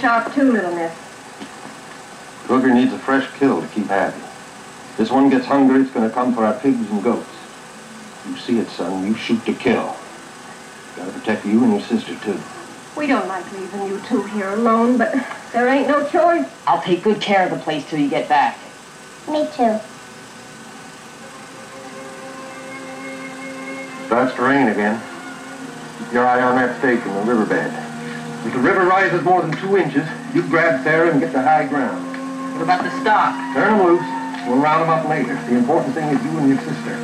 sharp too, little miss. Cougar needs a fresh kill to keep happy. This one gets hungry, it's gonna come for our pigs and goats. You see it, son, you shoot to kill. Gotta protect you and your sister, too. We don't like leaving you two here alone, but there ain't no choice. I'll take good care of the place till you get back. Me too. Starts to rain again. Keep your eye on that stake in the riverbed. If the river rises more than two inches, you grab Sarah and get to high ground. What about the stock? Turn them loose. We'll round them up later. The important thing is you and your sister.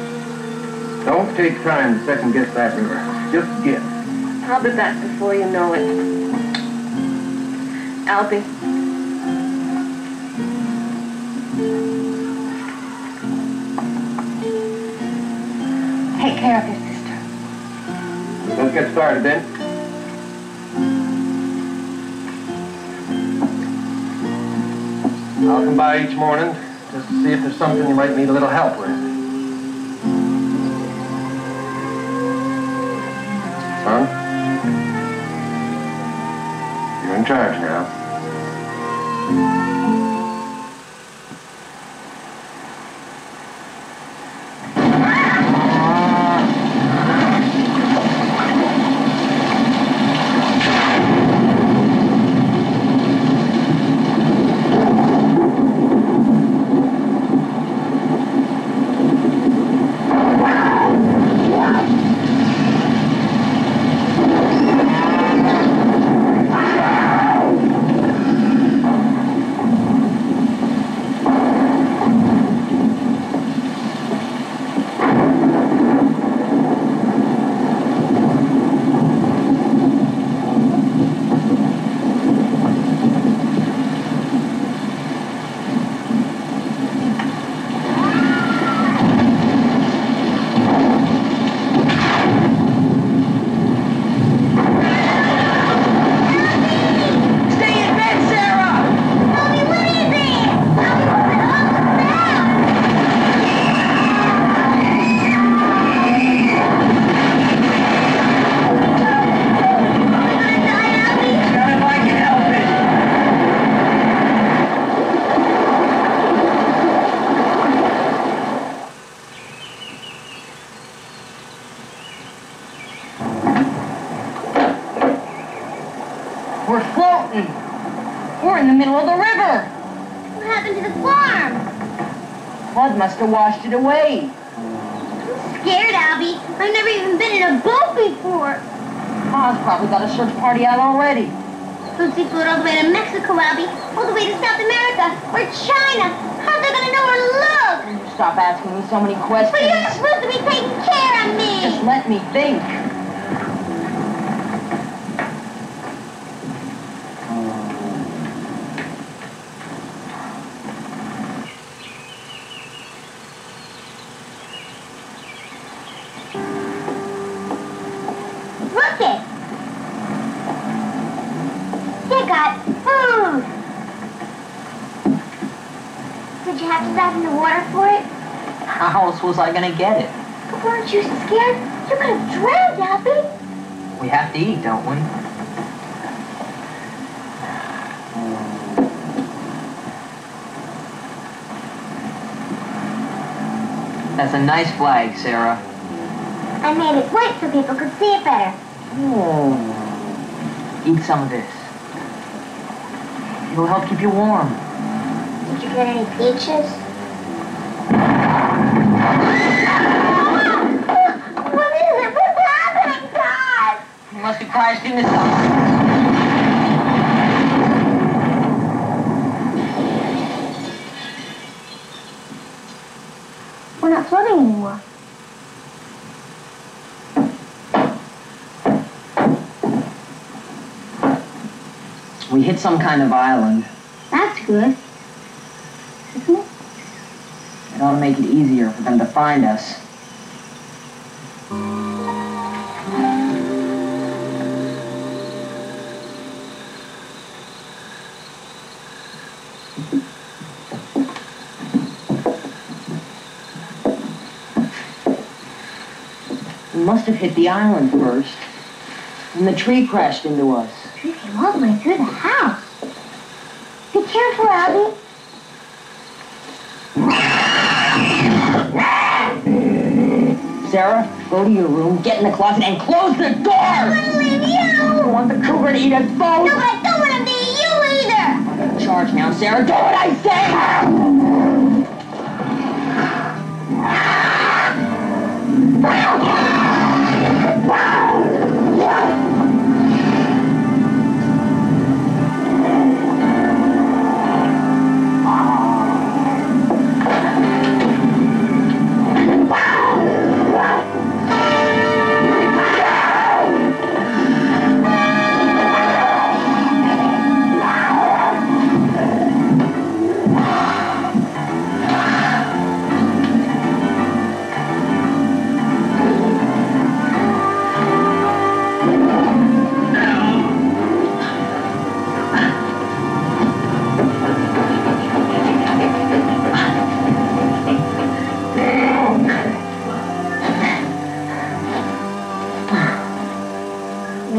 Don't take time to second guess that river. Just get. I'll be back before you know it. Albie. Take care of your sister. Let's get started then. I'll come by each morning just to see if there's something you might need a little help with. Son? You're in charge now. Stay in bed, Sarah! Mommy, what is it? Mommy, what's it all about? Am I gonna die, Albie? Not if I can help it. We're floating. We're in the middle of the river. What happened to the farm? Have washed it away. I'm scared, Albie. I've never even been in a boat before. Pa's probably got a search party out already. Lucy flew all the way to Mexico, Albie. All the way to South America or China. How's they gonna know where to look? You Stop asking me so many questions. But you're supposed to be taking care of me. Just let me think. Look it. You got food. Did you have to dive in the water for it? How else was I gonna get it? But weren't you scared? You could have drowned, Albie. We have to eat, don't we? That's a nice flag, Sarah. I made it white so people could see it better. Oh. Eat some of this. It'll help keep you warm. Did you get any peaches? Have crashed into. We're not floating anymore. We hit some kind of island. That's good. Isn't it? It ought to make it easier for them to find us. Must have hit the island first. And the tree crashed into us. Tree came all the way through the house. Be careful, Albie. Sarah, go to your room, get in the closet, and close the door! I wouldn't leave you. I don't want the cougar to eat us No, both! but I don't want to eat you either. I'm charge now, Sarah. Do what I say!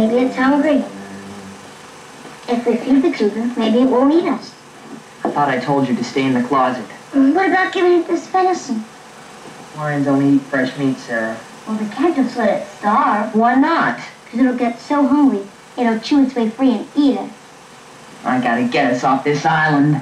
Maybe it's hungry. If we feed the cougar, maybe it won't eat us. I thought I told you to stay in the closet. What about giving it this venison? Lions don't eat fresh meat, Sarah. Well, we can't just let it starve, Why not? because it'll get so hungry, it'll chew its way free and eat it. I gotta get us off this island.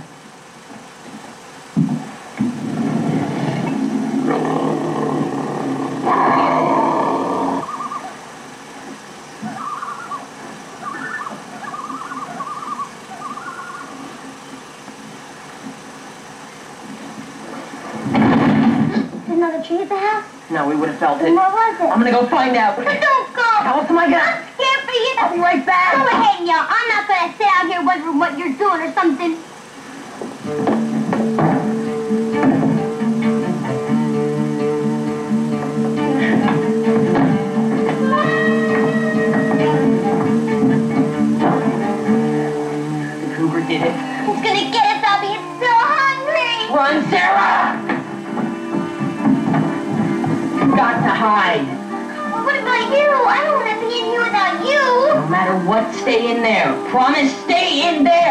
There's another tree at the house? No, we would have felt Then it. what was it? I'm gonna go find out. But don't go! How else am I gonna? I'm scared for you. I'll be right Go back. ahead, y'all. I'm not gonna sit out here wondering what you're doing or something. Stay in there. Promise, stay in there.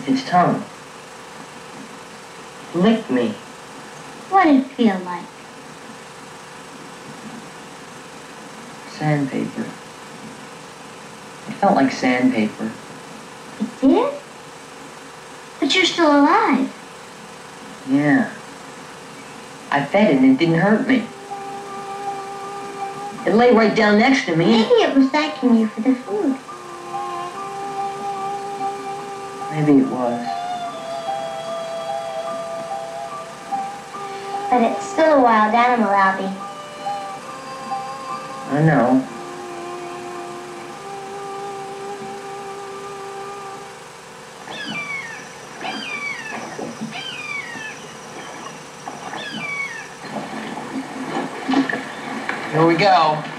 With its tongue. Licked me. What did it feel like? Sandpaper. It felt like sandpaper. It did? But you're still alive. Yeah. I fed it and it didn't hurt me. It lay right down next to me. Maybe it was thanking you for the food. Maybe it was. But it's still a wild animal, Albie. I know. Here we go.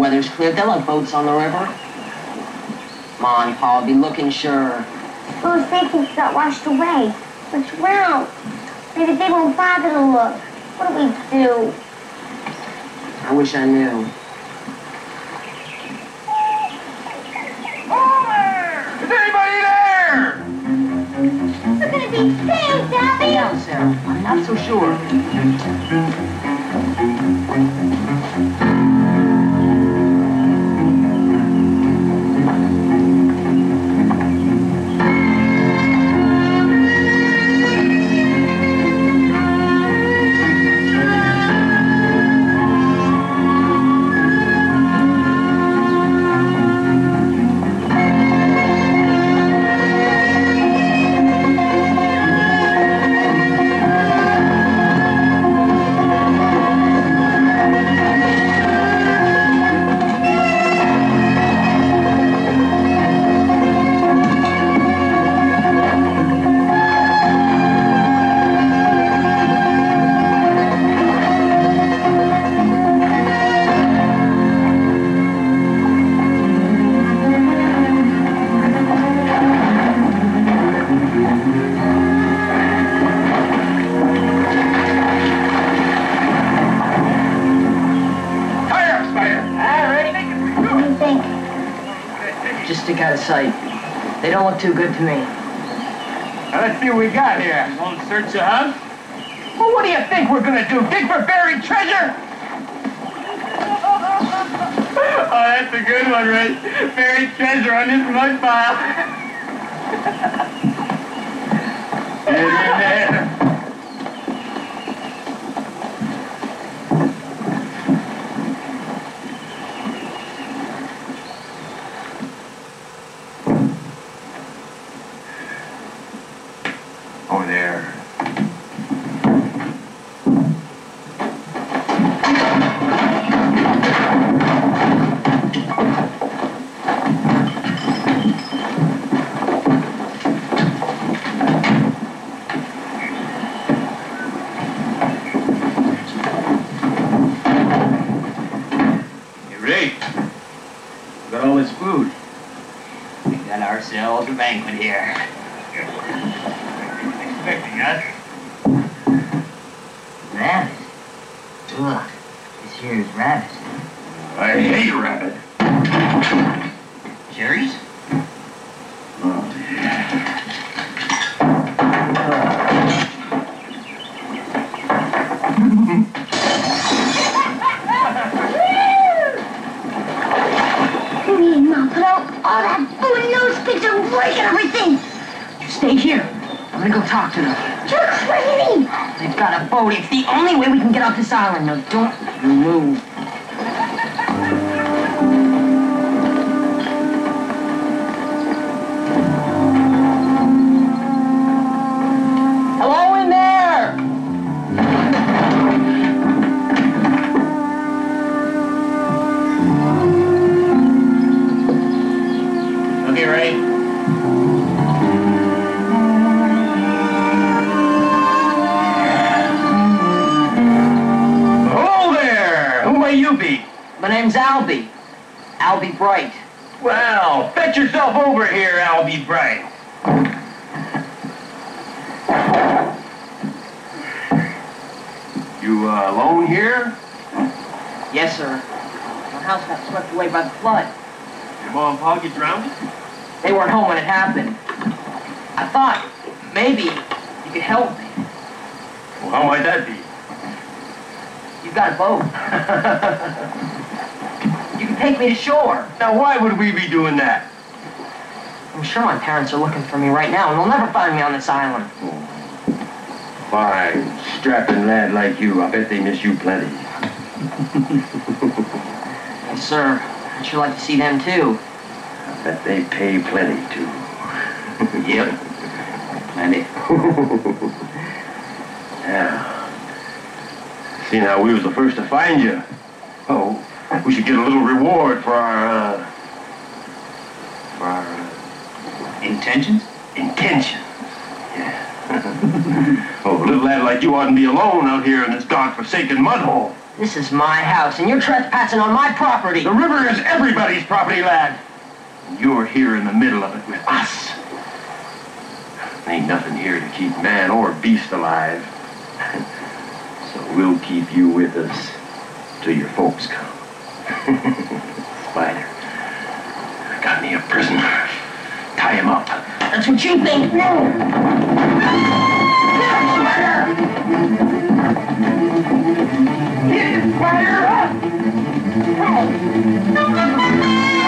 Weather's clear. they'll have boats on the river. Come on, Paul, be looking sure. Oh, Those things got washed away. What's wrong? Maybe they won't bother to look. What do we do? I wish I knew. Is anybody there? We're gonna be saved, Albie! Yeah, Sarah. I'm not so sure. Too good to me. Me, all that food everything. You stay here. I'm gonna go talk to them. You're crazy. They've got a boat. It's the only way we can get off this island. Now, don't move. Bright. Well, fetch yourself over here, Albie Bright. You uh, alone here? Yes, sir. My house got swept away by the flood. Your mom and pa get drowned? They weren't home when it happened. I thought maybe you could help me. Well, how might that be? You've got a boat. Take me to shore. Now, why would we be doing that? I'm sure my parents are looking for me right now, and they'll never find me on this island. Fine, strapping lad like you. I bet they miss you plenty. Yes, sir. I'd sure like to see them, too. I bet they pay plenty, too. Yep. Plenty. Yeah. Seeing how we was the first to find you. Oh, we should get a little reward for our, uh, for our uh, Intentions? Yeah. oh, a little lad like you oughtn't be alone out here in this godforsaken mud hole. This is my house, and you're trespassing on my property. The river is everybody's property, lad. And You're here in the middle of it with us. Ain't nothing here to keep man or beast alive. so we'll keep you with us till your folks come. Spider. Got me a prisoner. Tie him up. That's what you think. No. Fire, the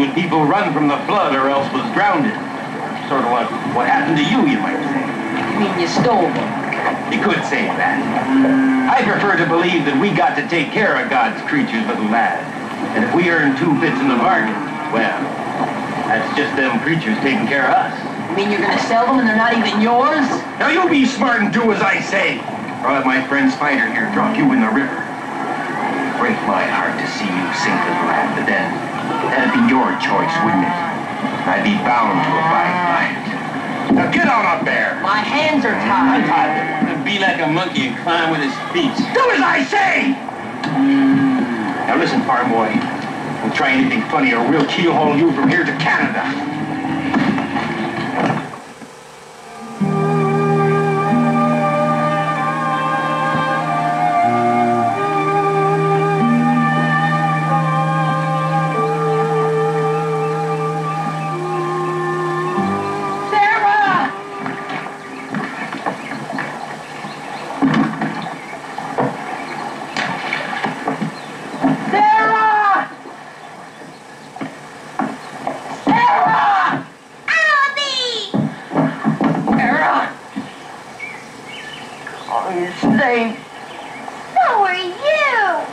when people run from the flood or else was drowned. Sort of what, what happened to you, you might say. You mean you stole them? You could say that. I prefer to believe that we got to take care of God's creatures, little lad. And if we earn two bits in the bargain, well, that's just them creatures taking care of us. You mean you're gonna sell them and they're not even yours? Now you be smart and do as I say. Or I'll have my friend Spider here drop you in the river. Break my heart to see you sink, little lad, but then that'd be your choice, wouldn't it? I'd be bound to abide by it. Now get on up there. My hands are tied. I'd be like a monkey and climb with his feet. Do as I say! Now listen, farm boy. Don't try anything funny or we'll keelhaul you from here to Canada. You stay. So are you!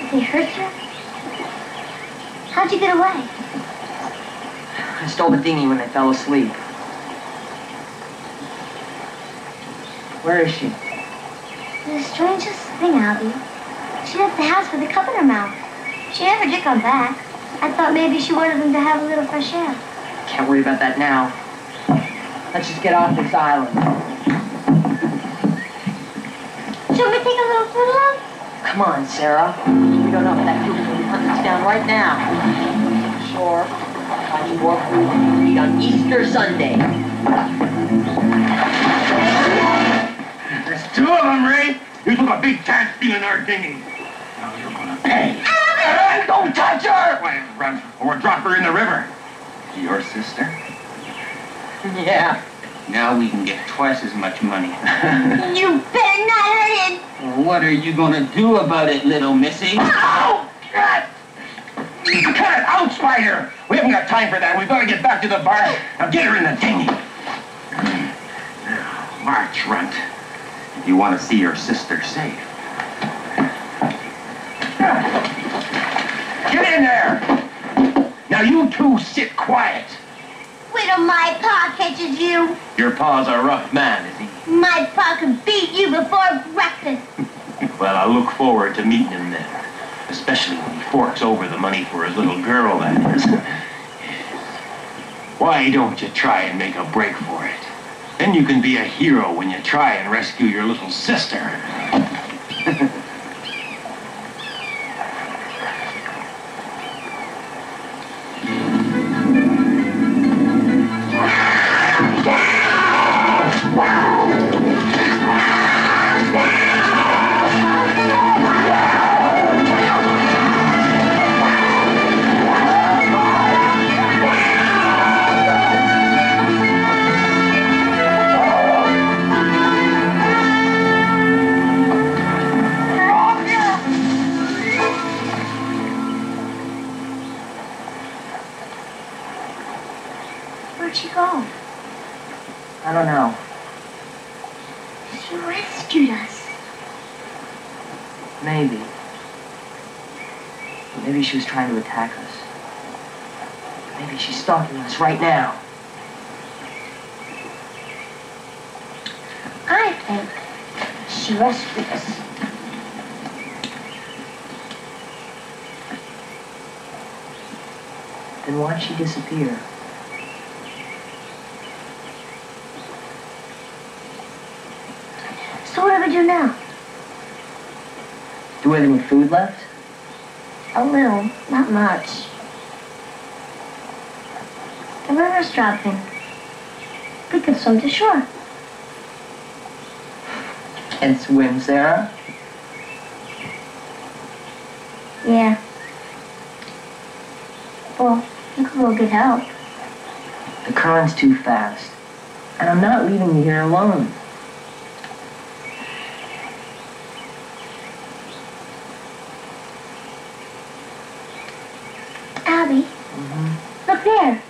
Did they hurt you? How'd you get away? I stole the dinghy when they fell asleep. Where is she? The strangest thing, Albie. She left the house with a cup in her mouth. heard did come back. I thought maybe she wanted them to have a little fresh air. Can't worry about that now. Let's just get off this island. Take a little along? Come on, Sarah. We don't know if that group will be hunting us down right now. Sure. Find you more food than you eat on Easter Sunday. There's two of them, Ray. You took a big chance stealing our dinghy. Now you're gonna pay. Hey, don't touch her! Run or drop her in the river. Your sister? Yeah. Now we can get twice as much money. You better not hurt it. what are you gonna do about it, little missy? Ow! God! Cut it out, Spider! We haven't got time for that. We've got to get back to the bar. Now get her in the dinghy. March, Runt. If you want to see your sister safe. Get in there! Now you two sit quiet. Wait till my pa catches you. Your pa's a rough man, is he? My pa could beat you before breakfast. Well, I look forward to meeting him then. Especially when he forks over the money for his little girl, that is. Why don't you try and make a break for it? Then you can be a hero when you try and rescue your little sister. Then why'd she disappear? So what do we do now? Do we have any food left? Oh, A little, not much. The river's dropping. We could swim to shore. Can't swim, Sarah. Yeah. Well, could get help. The current's too fast. And I'm not leaving you here alone. Albie, Mm-hmm. look there.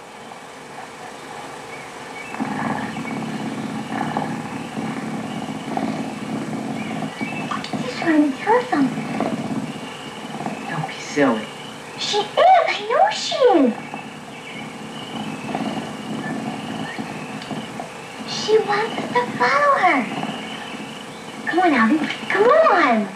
She's trying to tell us something. Don't be silly. She is. I know she is. She wants to follow her. Come on, Albie. Come on.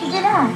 Saved too. I'll